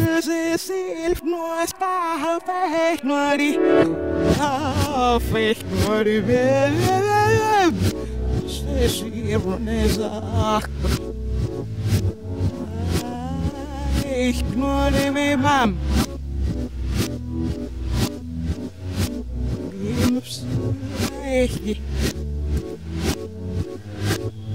feels itself noise by her back naughty baby says she runs a Ich knurre wie Mam. Gib's richtig.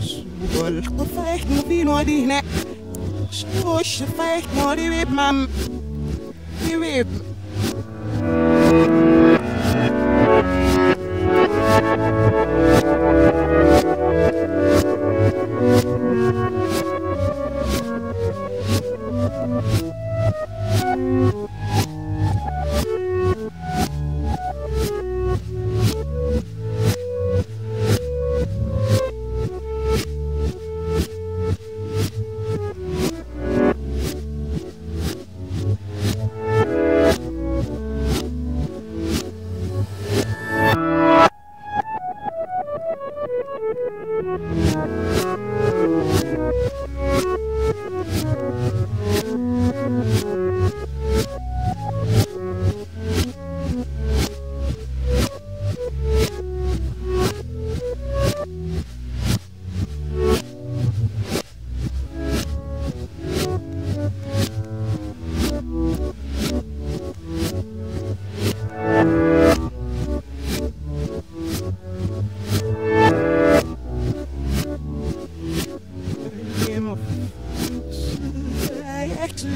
Suche, vielleicht nur wie. Push Shush, fight, money, my man. Rip.